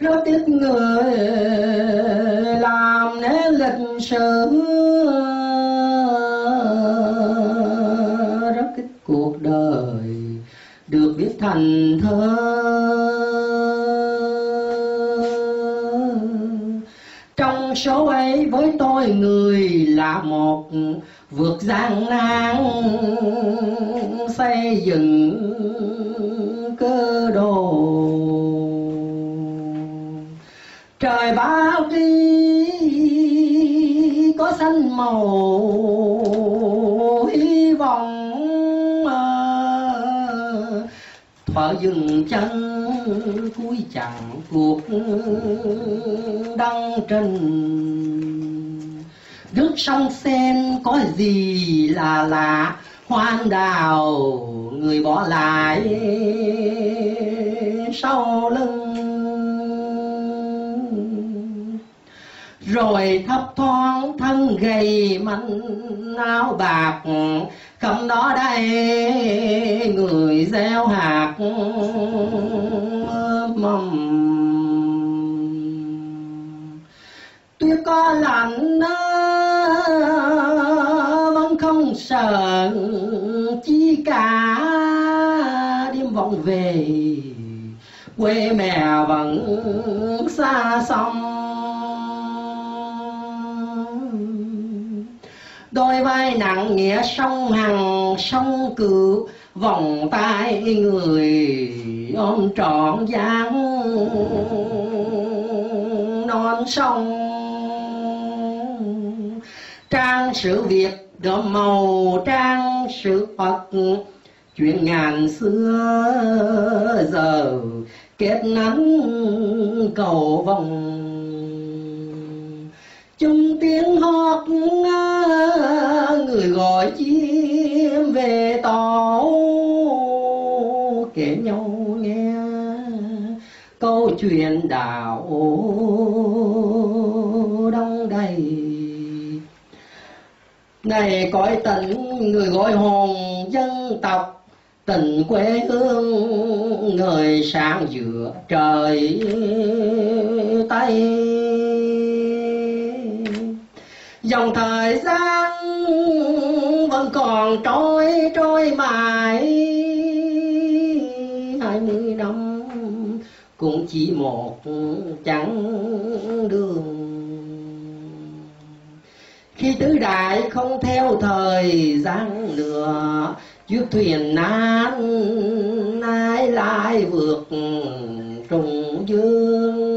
rất ít người làm nên lịch sử. Rất ít cuộc đời được viết thành thơ. Trong số ấy với tôi người là một vượt gian nan xây dựng. Trời bao tri có xanh màu hy vọng ờ, thuở dừng chân cuối chẳng cuộc đăng trần. Nước sông sen có gì là lạ, hoang đào người bỏ lại sau lưng. Rồi thấp thoáng thân gầy manh áo bạc, cầm đó đây, người gieo hạt mầm. Tuyết có lạnh vẫn không sợ chi cả đêm vọng về. Quê mẹ vẫn xa xăm. Đôi vai nặng nghĩa sông hằng sông cửu vòng tay người ôm trọn dáng. Non sông, trang sử việt đậm màu trang sử phật. Chuyện ngàn xưa giờ, kết nắng cầu vòng. Chung tiếng hót người gọi chim về tổ kể nhau nghe câu chuyện đạo đông đầy. Này cõi tận người gọi hồn dân tộc tình quê hương người sáng giữa trời tây dòng thời gian vẫn còn trôi trôi mãi. Hai mươi năm cũng chỉ một chặng đường. Khi tứ đại không theo thời gian nữa, chiếc thuyền nan ai lại vượt trùng dương.